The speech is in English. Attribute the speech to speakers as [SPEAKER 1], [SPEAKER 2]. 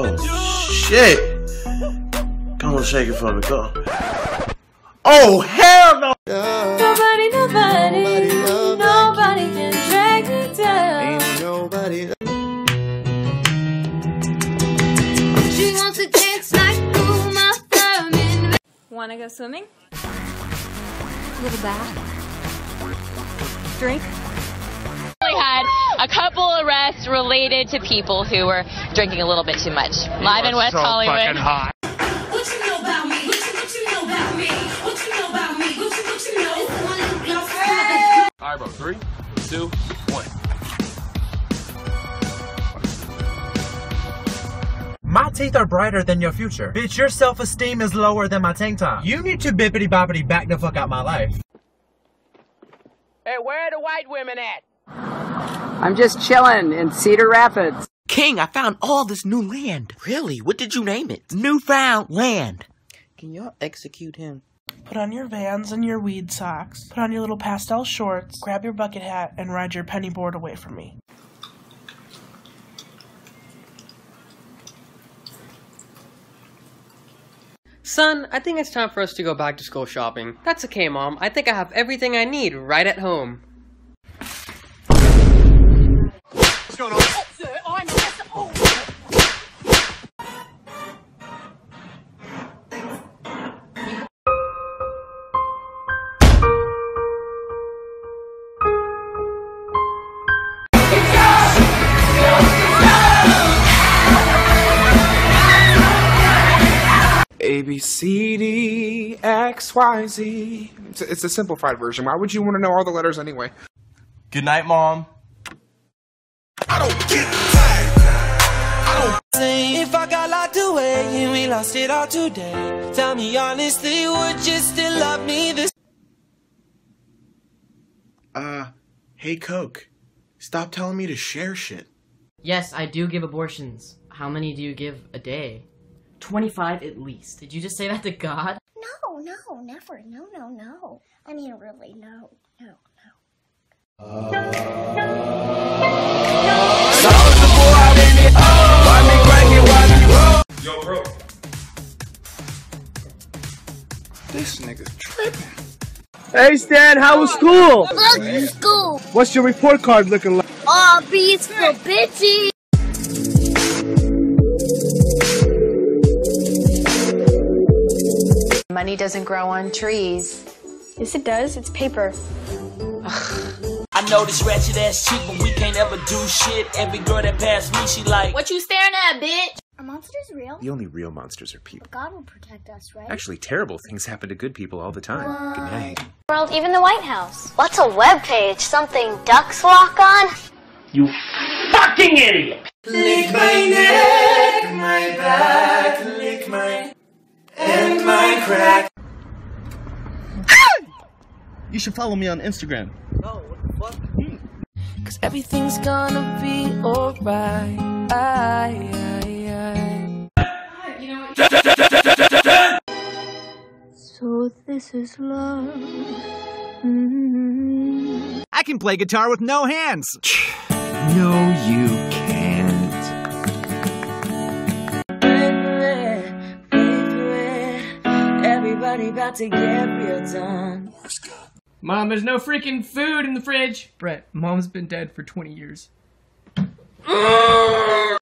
[SPEAKER 1] Oh shit! Come on, shake it for me, go. Oh hell no!
[SPEAKER 2] Nobody, nobody, nobody can drag me down.
[SPEAKER 3] Ain't nobody.
[SPEAKER 2] She wants to dance like Uma Thurman. Wanna go swimming? Little bath. Drink.
[SPEAKER 4] We had a couple arrests related to people who were drinking a little bit too much. Live in West Hollywood.
[SPEAKER 5] hot.
[SPEAKER 6] What you know about me? What you, what you know about me? What you know about me? What you, what you know? It's the one that you.
[SPEAKER 5] All right, bro. Three, two, one.
[SPEAKER 7] My teeth are brighter than your future. Bitch, your self-esteem is lower than my tank top. You need to bippity boppity back the fuck out my life.
[SPEAKER 8] Hey, where are the white women at?
[SPEAKER 9] I'm just chilling in Cedar Rapids.
[SPEAKER 10] King, I found all this new land. Really? What did you name it? Newfound land.
[SPEAKER 3] Can y'all execute him?
[SPEAKER 11] Put on your vans and your weed socks. Put on your little pastel shorts. Grab your bucket hat and ride your penny board away from me.
[SPEAKER 12] Son, I think it's time for us to go back to school shopping. That's okay, Mom. I think I have everything I need right at home.
[SPEAKER 5] Going on?
[SPEAKER 13] A B C D X Y Z. It's a, it's a simplified version. Why would you want to know all the letters anyway?
[SPEAKER 7] Good night, Mom.
[SPEAKER 14] Lost it all today, tell me honestly, would you still love me this?
[SPEAKER 1] Uh, hey Coke, stop telling me to share shit.
[SPEAKER 15] Yes, I do give abortions. How many do you give a day? 25 at least. Did you just say that to God?
[SPEAKER 16] No, no, never. No, no, no. I mean, really, no, no, no.
[SPEAKER 5] Yo,
[SPEAKER 13] This nigga's tripping.
[SPEAKER 17] Hey Stan, how was school?
[SPEAKER 16] Look school.
[SPEAKER 17] What's your report card looking like?
[SPEAKER 16] Oh, All B's for bitchy.
[SPEAKER 18] Money doesn't grow on trees.
[SPEAKER 2] Yes, it does. It's paper.
[SPEAKER 14] I know this ratchet ass cheap, but we can't ever do shit. Every girl that passed me, she like,
[SPEAKER 18] What you staring at, bitch?
[SPEAKER 16] Are monsters real?
[SPEAKER 19] The only real monsters are people.
[SPEAKER 16] God will protect us, right?
[SPEAKER 19] Actually, terrible things happen to good people all the time. Good night.
[SPEAKER 16] World, even the White House. What's a web page? Something ducks walk on?
[SPEAKER 5] You fucking idiot!
[SPEAKER 14] lick my neck, my back, lick my, and my crack.
[SPEAKER 17] You should follow me on Instagram.
[SPEAKER 14] No, what the fuck? Hmm. Cause everything's gonna be alright.
[SPEAKER 2] So this is love. Mm-hmm.
[SPEAKER 7] I can play guitar with no hands.
[SPEAKER 10] No, you can't.
[SPEAKER 14] Everybody about to get real done.
[SPEAKER 12] Mom, there's no freaking food in the fridge. Brett, Mom's been dead for 20 years.
[SPEAKER 14] Mm.